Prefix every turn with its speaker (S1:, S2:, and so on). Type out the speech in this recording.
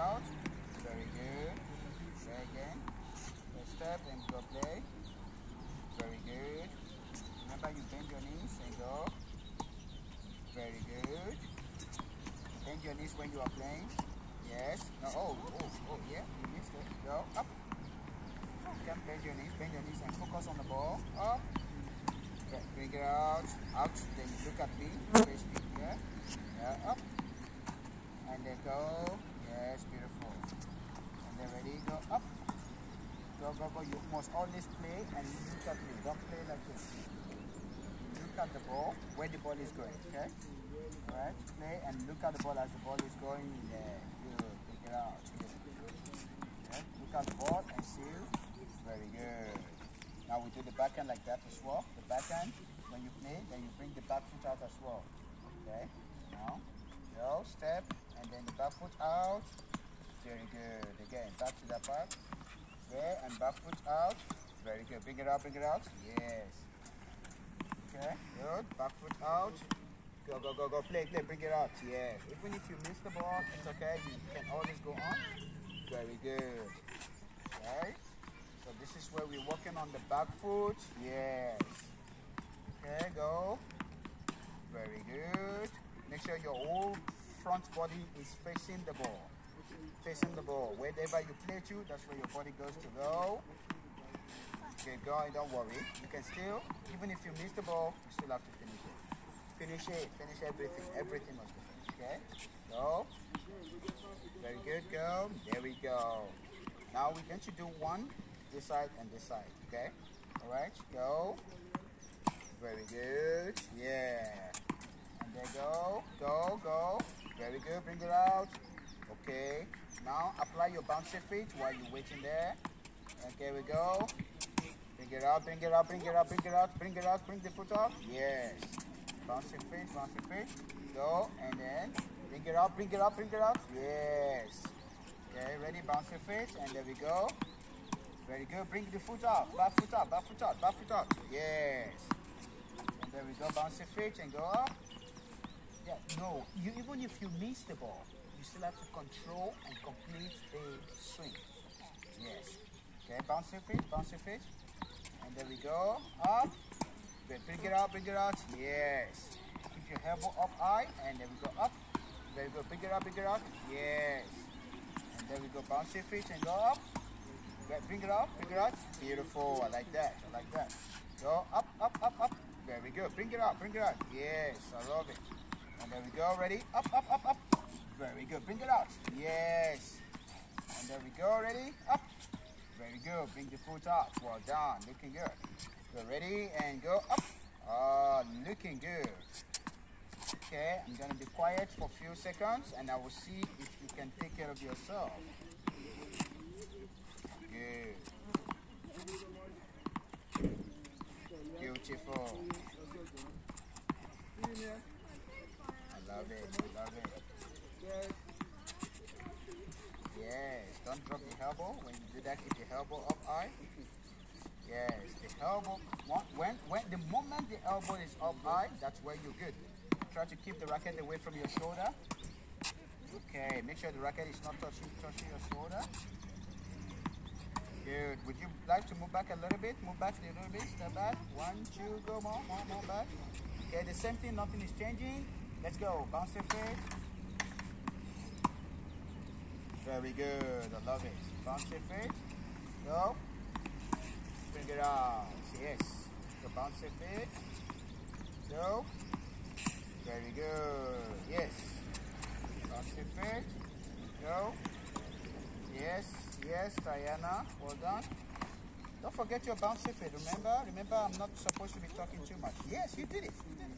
S1: out. Very good. Say again. Go step and go play. Very good. Remember you bend your knees and go. Very good. Bend your knees when you are playing. Yes. No. Oh, oh, oh, yeah. You missed it. Go up. You can bend your knees, bend your knees and focus on the ball. Up. Bring it out. Out. Then look at me. Face me. Yeah. Yeah. Up. And then go. Yes. Beautiful. And then ready. Go up. Go, go, go. You must always play and look at me. Don't play like this. Look at the ball, where the ball is going, okay? Alright, play and look at the ball as the ball is going. Yeah, good. Pick it out. Okay? Look at the ball and seal. Very good. Now we do the backhand like that as well. The backhand, when you play, then you bring the back foot out as well. Okay? Now, go, step, and then the back foot out. Very good. Again, back to the part. There, and back foot out. Very good. Bring it out, bring it out. Yes. Okay, good. Back foot out. Go, go, go, go. Play, play. Bring it out. Yes. Even if you miss the ball, it's okay. You can always go on. Very good. Okay. So this is where we're working on the back foot. Yes. Okay, go. Very good. Make sure your whole front body is facing the ball. Facing the ball. Wherever you play to, that's where your body goes to go. Okay, go, don't worry. You can still, even if you miss the ball, you still have to finish it. Finish it, finish everything. Everything must be finished, okay? Go. Very good, go. There we go. Now we're going to do one, this side and this side, okay? All right, go. Very good, yeah. And there go, go, go. Bring it out. Okay, now apply your bouncy feet while you're waiting there. Okay, we go. Bring it out, bring it out, bring it out, bring it out, bring it out, bring the foot up. Yes. Bouncing feet, bouncing feet. Go, and then bring it out, bring it out, bring it out. Yes. Okay, ready, bouncing feet, and there we go. Very good, bring the foot up, back foot up, back foot up, back foot up. Yes. And there we go, bouncing feet and go up. No, you, even if you miss the ball, you still have to control and complete the swing. Yes. Okay, bounce your feet, bounce your feet. And there we go. Up. Good. Bring it out, bring it out. Yes. Keep your elbow up high. And there we go. Up. Very good. Bring it out, bring it out. Yes. And there we go. Bounce your feet and go up. Good. Bring it out, bring it out. Beautiful. I like that. I like that. Go up, up, up, up. Very good. Bring it out, bring it out. Yes. I love it. And there we go. Ready? Up, up, up, up. Very good. Bring it out. Yes. And there we go. Ready? Up. Very good. Bring the foot up. Well done. Looking good. Go ready and go up. Ah, looking good. Okay, I'm gonna be quiet for a few seconds and I will see if you can take care of yourself. Good. Beautiful. Love. Yes, don't drop the elbow. When you do that, keep the elbow up high. Yes, the elbow, when, when, the moment the elbow is up high, that's where you're good. Try to keep the racket away from your shoulder. Okay, make sure the racket is not touching, touching your shoulder. Good. Would you like to move back a little bit? Move back a little bit. Step back. One, two, go more, more, more back. Okay, the same thing. Nothing is changing. Let's go. Bounce your feet. Very good. I love it. Bounce your feet. Go. Bring it out. Yes. Go bounce your feet. Go. Very good. Yes. Bounce your feet. Go. Yes. Yes, Diana. Well done. Don't forget your bouncy feet. Remember? Remember, I'm not supposed to be talking too much. Yes, you did it. You did it.